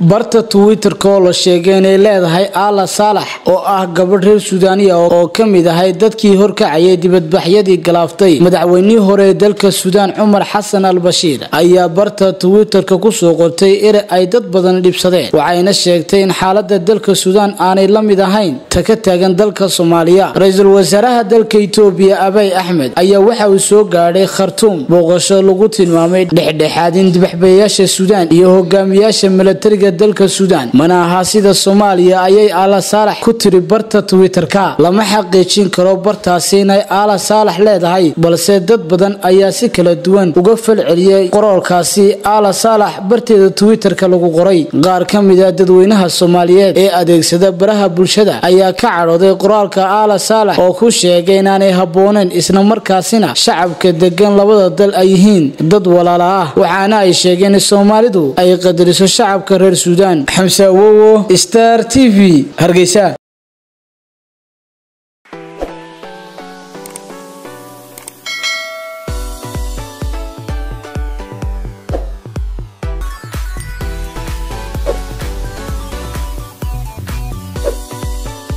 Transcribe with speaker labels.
Speaker 1: barta twitter-ka oo la sheegay inay leedahay aala saalax oo ah gabadh reer suudaaniya oo ka mid ahay dadkii horkacayay dibadbaxyadii galaaftay madaxweynihii hore ee dalka suudaan cumar xasan al bashiir ayaa barta twitter-ka ku soo qortay ere ay dad badan dhibsadeen waxayna sheegtay in xaalada dalka suudaan aanay la mid ahayn. Ta ka taagan dalka soomaaliya ra'iisul wasaaraha dalka itoobiya abay axmed ayaa waxa uu soo gaadhay khartuum booqasho lagu tilmaamay dhexdhexaadin dibaxbayaasha suudaan iyo hogaamiyaasha milatariga dalka suudaan. Mana aha sida soomaaliya ayay aala saalax ku tiri barta twitter-ka lama xaqiijin karo bartaasi inay aala saalax leedahay balse dad badan ayaa si kala duwan uga falceliyay qoraalkaasi aala saalax barteeda twitter-ka lagu qoray. Qaar ka mid a dadweynaha soomaaliyeed ee adeegsada baraha bulshada ayaa ka cadhooday qoraalka aala saalax oo ku sheegay inaanay habbooneyn islamarkaasina shacabka degan labada dal ay yihiin dad walaala ah waxaana ay sheegeen in soomaalidu ay qadariso shacabka reer suudaan xamse awowo star t v. Hargeysa